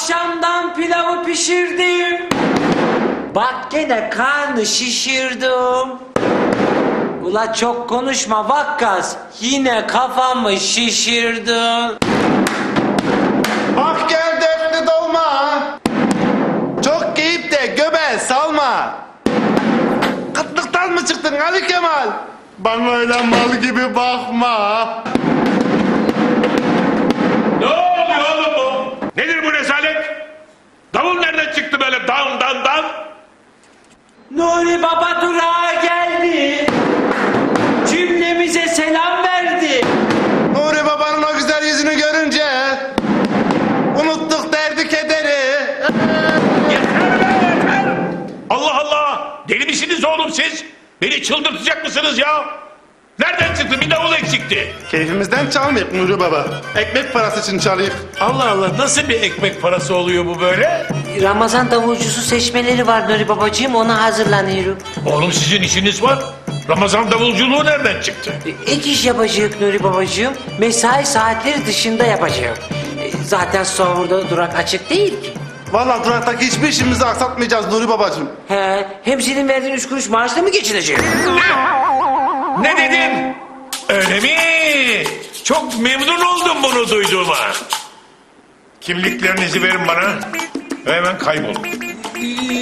Akşamdan pilavı pişirdim. Bak gene karnı şişirdim. Ula çok konuşma Vakkas. Yine kafamı şişirdin. Bak gel defne dolma. Çok giyip de göbe salma. Kıtlıktan mı çıktın Ali Kemal? Bana öyle mal gibi bakma. Ne oluyor oğlum bu? Nedir bu rezalet? Davul nereden çıktı böyle dan dan dan? Nuri Baba durağa geldi. Cümlemize selam verdi. Nuri babanın o güzel yüzünü görünce unuttuk derdi kederi. Yeter be yeter! Allah Allah! Deli misiniz oğlum siz? Beni çıldırtacak mısınız ya? Nereden çıktı? Bir davul eksikti. Keyfimizden çalmayıp Nuri baba. Ekmek parası için çalayım. Allah Allah nasıl bir ekmek parası oluyor bu böyle? Ramazan davulcusu seçmeleri var Nuri Babacığım ona hazırlanıyorum. Oğlum sizin işiniz var. Ramazan davulculuğu nereden çıktı? Ek iş yapacağım Nuri Babacığım. Mesai saatleri dışında yapacağım. E, Zaten sahurda durak açık değil ki. Vallahi duraktaki hiçbir işimizi aksatmayacağız Nuri babacığım. He, hem senin verdiğin üç kuruş maaşla mı geçineceğim? Ne dedin? Öyle mi? Çok memnun oldum bunu duyduğuma. Kimliklerinizi verin bana. Ve hemen kaybolun.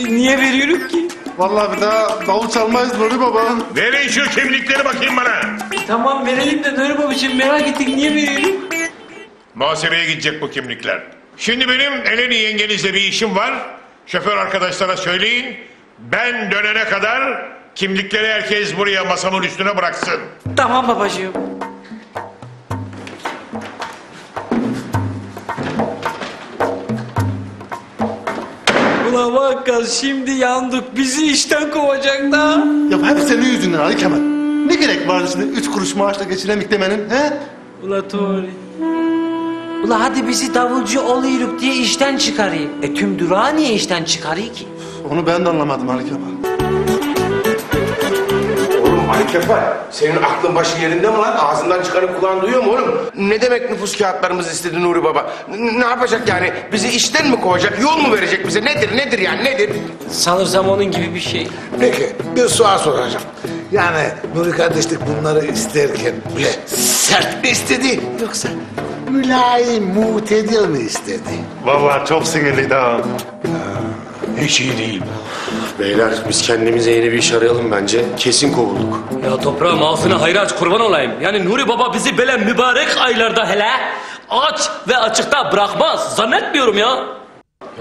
Niye veriyorum ki? Vallahi bir daha davul çalmayız Nuri baba. Verin şu kimlikleri bakayım bana. Tamam verelim de Nuri Babacığım merak ettik niye veriyorum? Muhasebeye gidecek bu kimlikler. Şimdi benim Eleni yengenizle bir işim var. Şoför arkadaşlara söyleyin. Ben dönene kadar kimlikleri herkes buraya masamın üstüne bıraksın. Tamam babacığım. Vakkas şimdi yandık bizi işten kovacak da. Ya hep senin yüzünden Ali Kemal. Ne gerek vardı şimdi üç kuruş maaşla geçinemik demenin he? Ula Tori. Ula hadi bizi davulcu oluyoruz diye işten çıkarayım. E tüm durağı niye işten çıkarıyor ki? Onu ben de anlamadım Ali Kemal. Ali Kemal, senin aklın başı yerinde mi lan? Ağzından çıkanı kulağın duyuyor mu oğlum? Ne demek nüfus kağıtlarımızı istedi Nuri Baba? N- ne yapacak yani? Bizi işten mi kovacak? Yol mu verecek bize? Nedir, nedir yani, nedir? Sanırsam onun gibi bir şey. Peki bir sual soracağım. Yani Nuri kardeşlik bunları isterken bile sert mi istedi yoksa mülayim, mutedil mi istedi? Vallahi çok sinirliydi ha. Hiç iyi değil. Beyler biz kendimize yeni bir iş arayalım bence. Kesin kovulduk. Ya toprağım ağzına hayır aç kurban olayım. Yani Nuri Baba bizi böyle mübarek aylarda hele aç ve açıkta bırakmaz. Zannetmiyorum ya.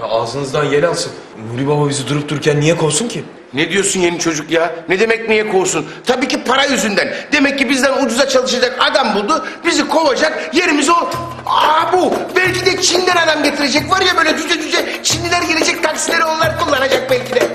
Ya ağzınızdan yel alsın. Nuri Baba bizi durup dururken niye kovsun ki? Ne diyorsun yeni çocuk ya? Ne demek niye kovsun? Tabii ki para yüzünden. Demek ki bizden ucuza çalışacak adam buldu. Bizi kovacak. Yerimiz o. Aa bu. Belki de Çin'den adam getirecek. Var ya böyle cüce cüce Çinliler gelecek taksileri onlar kullanacak belki de.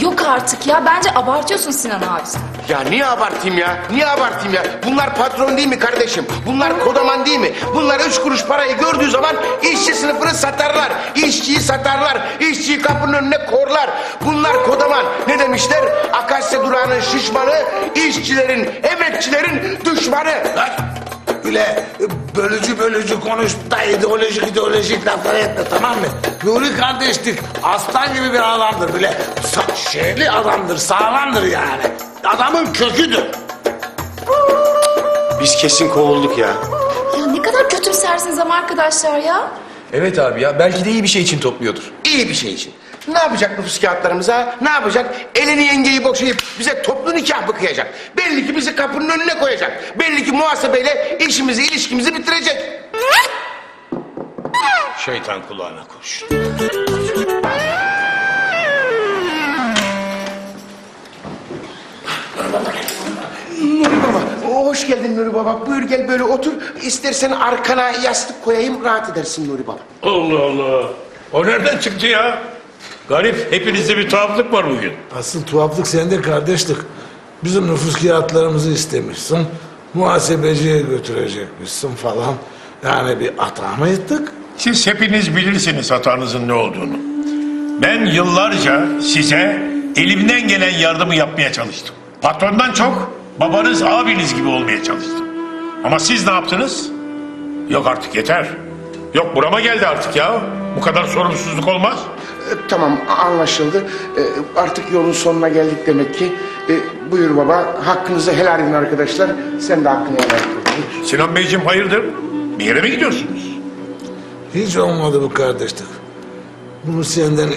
Yok artık ya. Bence abartıyorsun Sinan abi sen. Ya niye abartayım ya? Niye abartayım ya? Bunlar patron değil mi kardeşim? Bunlar kodaman değil mi? Bunlar üç kuruş parayı gördüğü zaman işçi sınıfını satarlar. İşçiyi satarlar. İşçiyi kapının önüne korlar. Bunlar kodaman. Ne demişler? Akasya durağının şişmanı, işçilerin, emekçilerin düşmanı. Öyle bölücü bölücü konuşup da ideolojik ideolojik laflar etme tamam mı? Nuri kardeşlik aslan gibi bir adamdır böyle sa- şeyli adamdır sağlamdır yani. Adamın köküdür. Biz kesin kovulduk ya. Ya ne kadar kötümsersiniz ama arkadaşlar ya. Evet abi ya belki de iyi bir şey için topluyordur. İyi bir şey için. Ne yapacak nüfus kağıtlarımıza? Ne yapacak? Elini yengeyi boşayıp bize toplu nikah mı kıyacak? Belli ki bizi kapının önüne koyacak. Belli ki muhasebeyle işimizi, ilişkimizi bitirecek. Şeytan kulağına kurşun. Nuri Baba, hoş geldin Nuri Baba. Buyur gel böyle otur. İstersen arkana yastık koyayım, rahat edersin Nuri Baba. Allah Allah. O nereden çıktı ya? Garip. Hepinizde bir tuhaflık var bugün. Asıl tuhaflık sende kardeşlik. Bizim nüfus kağıtlarımızı istemişsin. Muhasebeciye götürecekmişsin falan. Yani bir hata mı ettik? Siz hepiniz bilirsiniz hatanızın ne olduğunu. Ben yıllarca size elimden gelen yardımı yapmaya çalıştım. Patrondan çok babanız abiniz gibi olmaya çalıştım. Ama siz ne yaptınız? Yok artık yeter. Yok burama geldi artık ya. Bu kadar sorumsuzluk olmaz. E, tamam anlaşıldı. E, artık yolun sonuna geldik demek ki. E, buyur baba hakkınızı helal edin arkadaşlar. Sen de hakkını helal et. Buyur. Sinan Beyciğim hayırdır? Bir yere mi gidiyorsunuz? Hiç olmadı bu kardeşlik. Bunu senden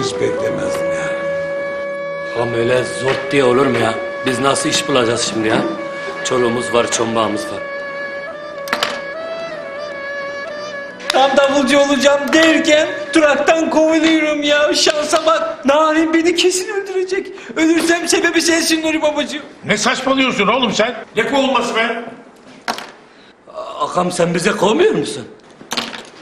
hiç beklemezdim yani. Ama öyle zor diye olur mu ya? Biz nasıl iş bulacağız şimdi ya? Çoluğumuz var, çombağımız var. Tam davulcu olacağım derken duraktan kovuluyorum ya. Şansa bak. Narin beni kesin öldürecek. Ölürsem sebebi sensin Nuri babacığım. Ne saçmalıyorsun oğlum sen? Ne kovulması be? Akam sen bize kovmuyor musun?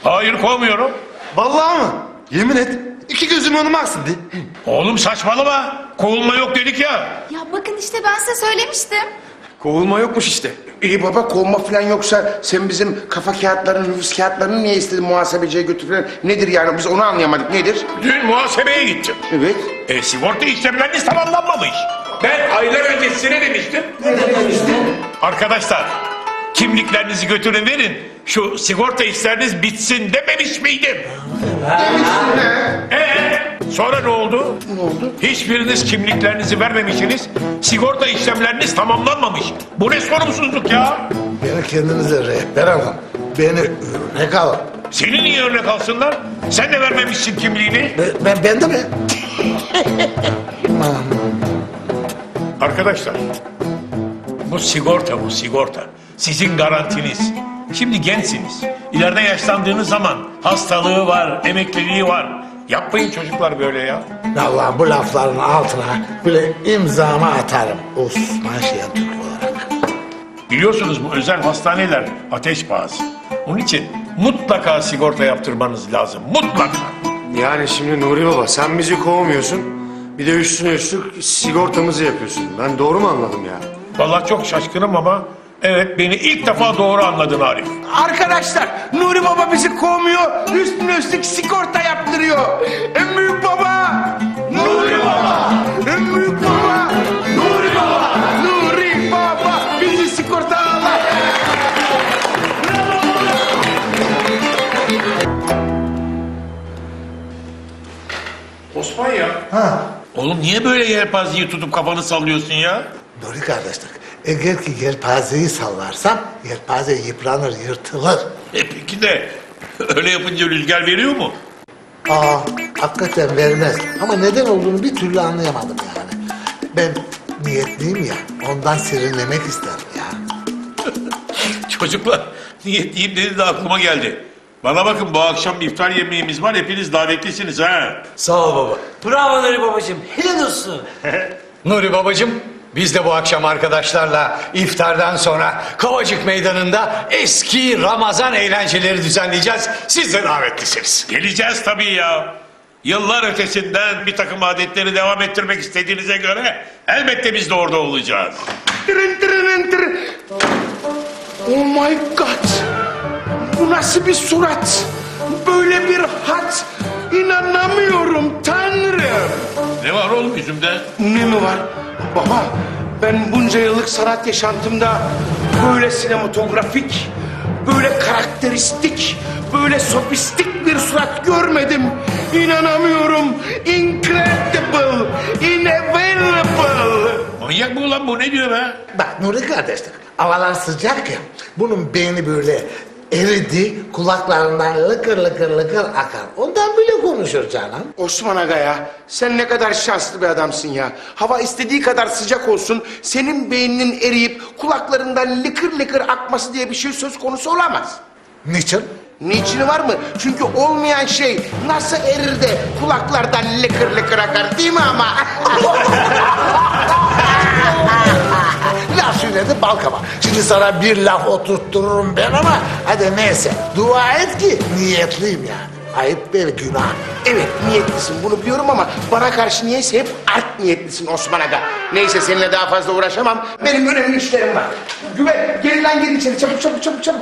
Hayır kovmuyorum. Vallahi mı? Yemin et. İki gözüm önüme aksın de. Oğlum saçmalama. Kovulma yok dedik ya. Ya bakın işte ben size söylemiştim. Kovulma yokmuş işte. İyi baba kovma falan yoksa sen bizim kafa kağıtlarını, nüfus kağıtlarını niye istedin muhasebeciye götürülen nedir yani biz onu anlayamadık nedir? Dün muhasebeye gittim. Evet. E sigorta işlemleriniz tamamlanmamış. Ben aylar öncesine demiştim. Ne demiştin? Arkadaşlar kimliklerinizi götürün verin. Şu sigorta işleriniz bitsin dememiş miydim? Ee, sonra ne oldu? Ne oldu? Hiçbiriniz kimliklerinizi vermemişsiniz. Sigorta işlemleriniz tamamlanmamış. Bu ne sorumsuzluk ya? Beni kendinize rehber alın. Beni örnek alın. Seni niye örnek alsınlar? Sen de vermemişsin kimliğini. Ben, ben, ben de mi? Arkadaşlar, bu sigorta bu sigorta. Sizin garantiniz. Şimdi gençsiniz. İleride yaşlandığınız zaman hastalığı var, emekliliği var. Yapmayın çocuklar böyle ya. Vallahi bu lafların altına bile imzamı atarım. Osman Şentürk olarak. Biliyorsunuz bu özel hastaneler ateş pahası. Onun için mutlaka sigorta yaptırmanız lazım. Mutlaka. Yani şimdi Nuri Baba sen bizi kovmuyorsun. Bir de üstüne üstlük sigortamızı yapıyorsun. Ben doğru mu anladım ya? Vallahi çok şaşkınım ama evet beni ilk defa doğru anladın Arif. Arkadaşlar Nuri Baba bizi kovmuyor. Üstüne üstlük sigorta yaptırıyor. En büyük baba. Nuri Baba. En büyük baba. Nuri Baba. Nuri Baba. Bizi sigorta alır. Osman ya. Oğlum niye böyle yelpazeyi tutup kafanı sallıyorsun ya? Nuri kardeşlik. Eğer ki yelpazeyi sallarsam yelpaze yıpranır, yırtılır. E peki de öyle yapınca rüzgar veriyor mu? Aa, hakikaten vermez. Ama neden olduğunu bir türlü anlayamadım yani. Ben niyetliyim ya, ondan serinlemek isterim ya. Çocuklar niyetliyim dedi de aklıma geldi. Bana bakın bu akşam iftar yemeğimiz var hepiniz davetlisiniz ha. Sağ ol baba. Bravo Nuri babacığım. Helal olsun. Nuri babacığım biz de bu akşam arkadaşlarla iftardan sonra Kavacık Meydanı'nda eski Ramazan eğlenceleri düzenleyeceğiz. Siz de davetlisiniz. Geleceğiz tabii ya. Yıllar ötesinden bir takım adetleri devam ettirmek istediğinize göre elbette biz de orada olacağız. Oh my god. Bu nasıl bir surat? Böyle bir hat. İnanamıyorum tanrım. Ne var oğlum yüzümde? Ne mi var? Baba ben bunca yıllık sanat yaşantımda böyle sinematografik, böyle karakteristik, böyle sofistik bir surat görmedim. İnanamıyorum. Incredible, inavailable. Manyak mı ulan bu ne diyor be? Bak Nuri kardeşlik, havalar sıcak ya. Bunun beyni böyle eridi, kulaklarından lıkır lıkır lıkır akar. Ondan bile konuşur canım. Osman Aga ya, sen ne kadar şanslı bir adamsın ya. Hava istediği kadar sıcak olsun, senin beyninin eriyip kulaklarından lıkır lıkır akması diye bir şey söz konusu olamaz. Niçin? Niçini var mı? Çünkü olmayan şey nasıl erir de kulaklardan lıkır lıkır akar değil mi ama? laf söyledi bal kaba. Şimdi sana bir laf oturttururum ben ama hadi neyse. Dua et ki niyetliyim yani. Ayıp bir günah. evet niyetlisin bunu biliyorum ama bana karşı niyeyse hep art niyetlisin Osman Aga. Neyse seninle daha fazla uğraşamam. Benim önemli işlerim var. Güven gel lan gel içeri çabuk çabuk çabuk çabuk.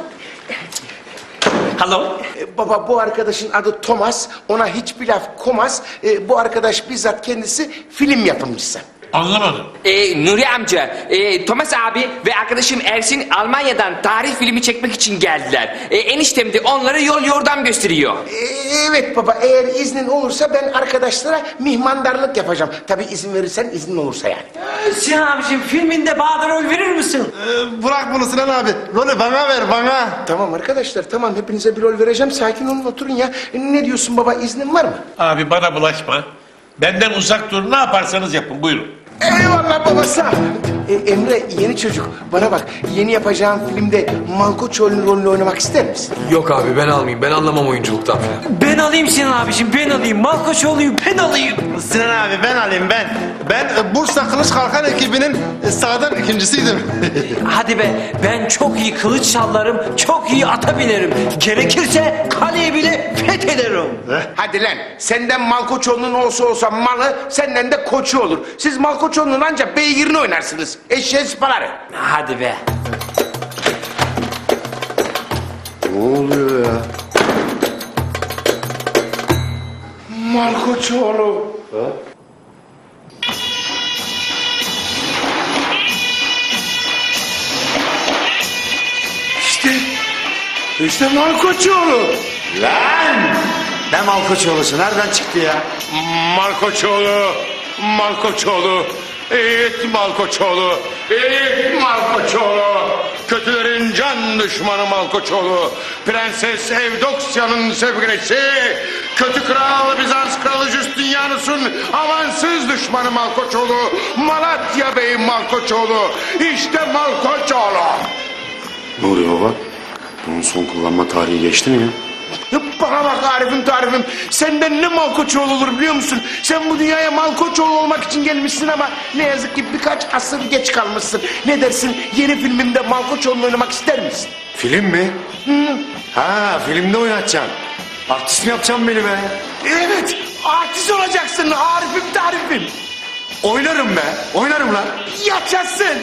Hello. Ee, Baba bu arkadaşın adı Thomas. Ona hiçbir laf komaz. Ee, bu arkadaş bizzat kendisi film yapımcısı. Anlamadım. Ee, Nuri amca, e, Thomas abi ve arkadaşım Ersin Almanya'dan tarih filmi çekmek için geldiler. E, eniştem de onlara yol yordam gösteriyor. Ee, Evet baba eğer iznin olursa ben arkadaşlara mihmandarlık yapacağım. Tabii izin verirsen iznin olursa yani. Sinan abicim filminde bana rol verir misin? Ee, bırak bunu Sinan abi. Rolü bana ver bana. Tamam arkadaşlar tamam hepinize bir rol vereceğim. Sakin olun oturun ya. Ne diyorsun baba iznin var mı? Abi bana bulaşma. Benden uzak dur. Ne yaparsanız yapın. Buyurun. Eyvallah baba sağ ol. E, Emre yeni çocuk bana bak yeni yapacağım filmde Malkoçoğlu'nun rolünü oynamak ister misin? Yok abi ben almayayım. Ben anlamam oyunculuktan falan. Ben alayım Sinan abicim ben alayım. Malkoçoğlu'yu ben alayım. Sinan abi ben alayım ben. Ben e, Bursa Kılıç Kalkan ekibinin e, sağdan ikincisiydim. Hadi be ben çok iyi kılıç sallarım, çok iyi ata binerim. Gerekirse kaleyi bile fethederim. Hadi lan senden Malkoçoğlu'nun olsa olsa malı senden de koçu olur. Siz Malkoçoğlu'nun ancak beygirini oynarsınız. Eşeğin sıpaları. Hadi be. Ne oluyor ya? Malkoçoğlu. İşte, işte Malkoçoğlu. Ne Malkoçoğlu'su nereden çıktı ya? Malkoçoğlu, Malkoçoğlu, Yiğit Malkoçoğlu, Yiğit Malkoçoğlu, kötülerin can düşmanı Malkoçoğlu, Prenses Evdoksiya'nın sevgilisi, kötü kral Bizans kralı Justinianus'un amansız düşmanı Malkoçoğlu, Malatya Bey Malkoçoğlu, işte Malkoçoğlu. Nuri baba, bunun son kullanma tarihi geçti mi ya? Bana bak Arif'im tarifim. Senden ne Malkoçoğlu olur biliyor musun? Sen bu dünyaya Malkoçoğlu olmak için gelmişsin ama ne yazık ki birkaç asır geç kalmışsın. Ne dersin yeni filmimde Malkoçoğlu'nu oynamak ister misin? Film mi? Ha, filmde oynatacaksın. Artist mi yapacaksın beni be? Evet artist olacaksın Arif'im tarifim. Oynarım be, oynarım lan. Yaşasın.